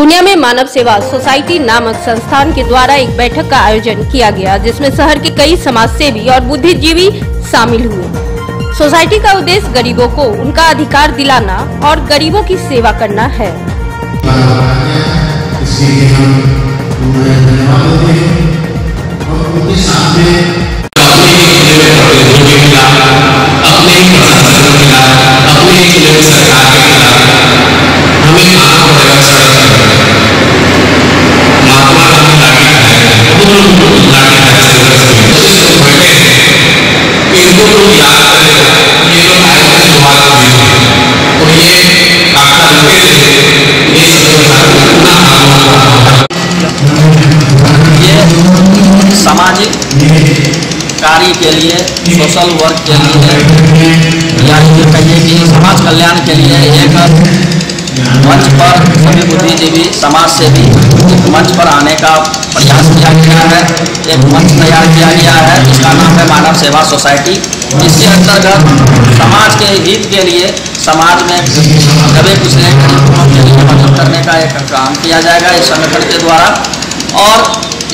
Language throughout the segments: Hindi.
पूर्णिया में मानव सेवा सोसाइटी नामक संस्थान के द्वारा एक बैठक का आयोजन किया गया, जिसमें शहर के कई समाज सेवी और बुद्धिजीवी शामिल हुए। सोसाइटी का उद्देश्य गरीबों को उनका अधिकार दिलाना और गरीबों की सेवा करना है। इसके लिए कार्य के लिए सोशल वर्क के लिए यानी कि कहिए कि समाज कल्याण के लिए, एक मंच पर सभी बुद्धिजीवी समाज से भी एक मंच पर आने का प्रयास किया गया है। एक मंच तैयार किया गया है, जिसका नाम है मानव सेवा सोसाइटी। इसके अंतर्गत समाज के हित के लिए, समाज में दबे कुचले गरीबों करने का एक काम किया जाएगा इस संगठन के द्वारा। और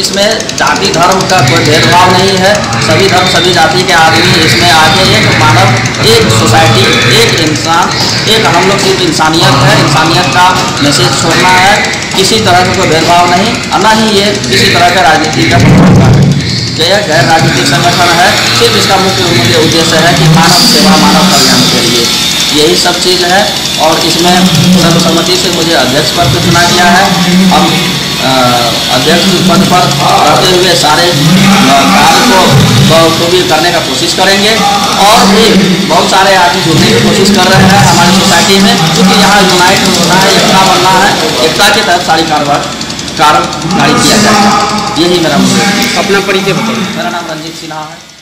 इसमें जाति धर्म का कोई भेदभाव नहीं है, सभी धर्म, सभी जाति के आदमी इसमें आगे एक मानव, एक सोसाइटी, एक इंसान, एक हम लोग सिर्फ़ इंसानियत है। इंसानियत का मैसेज छोड़ना है। किसी तरह का कोई भेदभाव नहीं, और न ही ये किसी तरह का राजनीति का है। ये गैर राजनीतिक संगठन है। सिर्फ़ इसका मुख्य उद्देश्य है कि मानव सेवा, मानव कल्याण। यही सब चीज़ है और इसमें सर्वसम्मति से मुझे अध्यक्ष पद पर चुना गया है। हम अध्यक्ष पद पर रहते हुए सारे कार्य को को- भी करने का कोशिश करेंगे और भी बहुत सारे आदमी जुड़ने की कोशिश कर रहे हैं हमारी सोसाइटी में क्योंकि यहाँ यूनाइट होना है एकता बनना है। एकता के तहत सारी कार्रवाई कार्य किया जाएगा। यही मेरा मुद्दा है अपना परिचय बताइए। मेरा नाम रंजीत सिन्हा है।